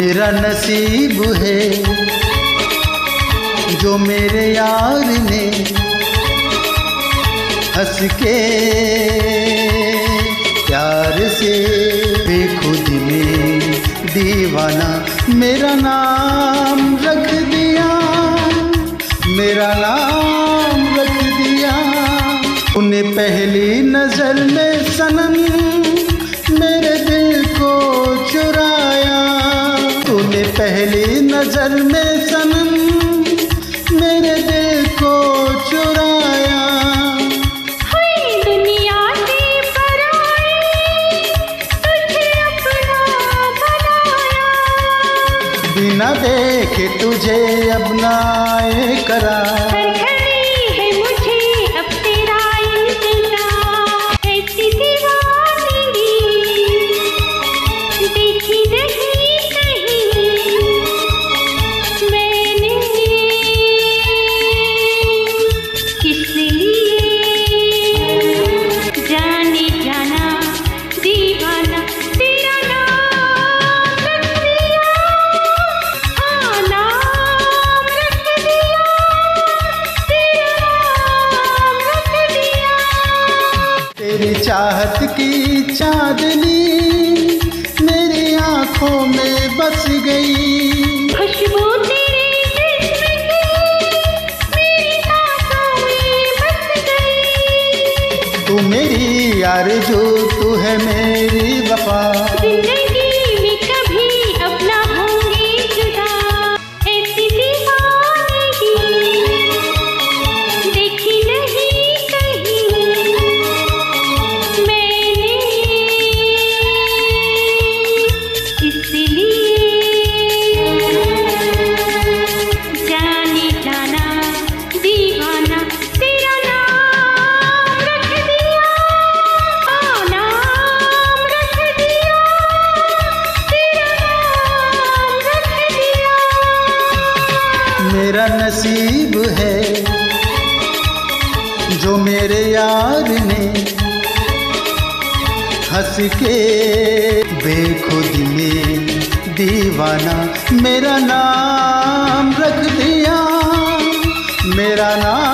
मेरा नसीब है, जो मेरे यार ने हंस के प्यार से बेखुद में दीवाना, मेरा नाम रख दिया, मेरा नाम रख दिया। उन्हें पहली नज़र में सनम नज़र में सनम मेरे दिल को चुराया। दुनिया की पराई तुझे अपना बनाया। बिना देखे तुझे अपनाए करा चाहत की चांदनी मेरी आँखों में बस गई। खुशबू तू मेरी यार जो तू है मेरी वफा। मेरा नसीब है, जो मेरे यार ने हंस के बेखुद में दीवाना। मेरा नाम रख दिया, मेरा नाम